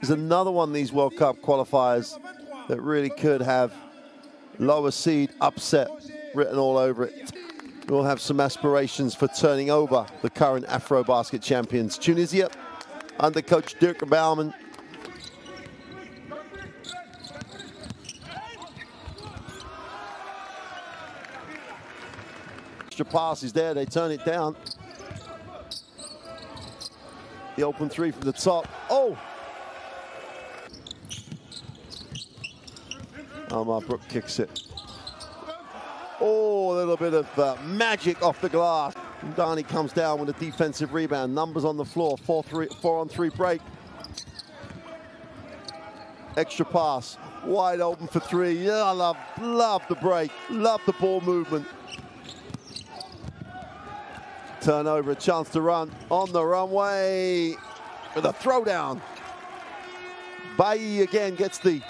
is another one these World Cup qualifiers that really could have lower seed upset written all over it. We'll have some aspirations for turning over the current Afro Afrobasket champions. Tunisia under coach Dirk Bauermann. Extra pass is there, they turn it down. The open three from the top. Oh! Omar Brook kicks it. Oh, a little bit of uh, magic off the glass. Dani comes down with a defensive rebound. Numbers on the floor, four, three, four on three break. Extra pass, wide open for three. Yeah, I love, love the break, love the ball movement. Turnover, a chance to run on the runway with a throwdown. Bailly again gets the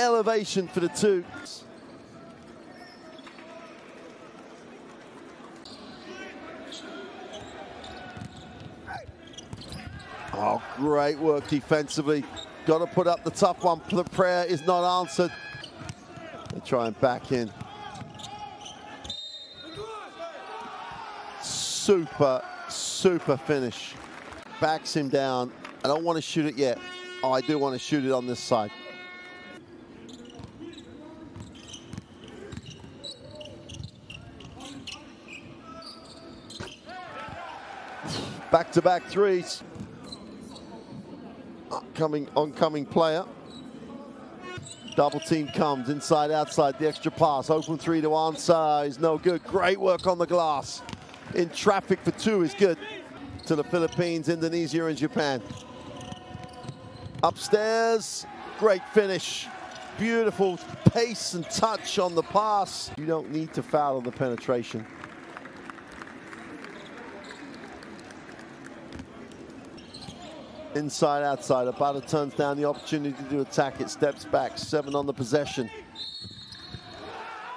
elevation for the two. Oh, great work defensively. Got to put up the tough one. The prayer is not answered. They try and back in. Super, super finish. Backs him down. I don't want to shoot it yet. Oh, I do want to shoot it on this side. Back-to-back -back threes. Upcoming, oncoming player. Double team comes inside, outside, the extra pass. Open three to Ansah is no good. Great work on the glass. In traffic for two is good. To the Philippines, Indonesia, and Japan. Upstairs, great finish. Beautiful pace and touch on the pass. You don't need to foul on the penetration. Inside, outside. Abada turns down the opportunity to attack it, steps back, seven on the possession.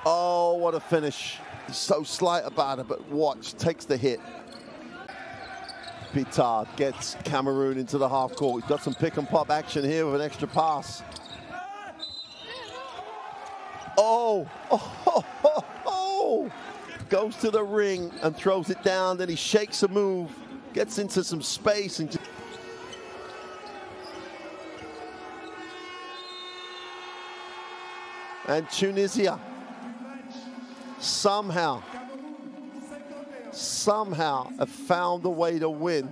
Oh, what a finish. He's so slight about it, but watch, takes the hit. Pitard gets Cameroon into the half court. He's got some pick and pop action here with an extra pass. Oh, oh, oh, oh, oh. Goes to the ring and throws it down. Then he shakes a move, gets into some space and And Tunisia somehow, somehow have found a way to win.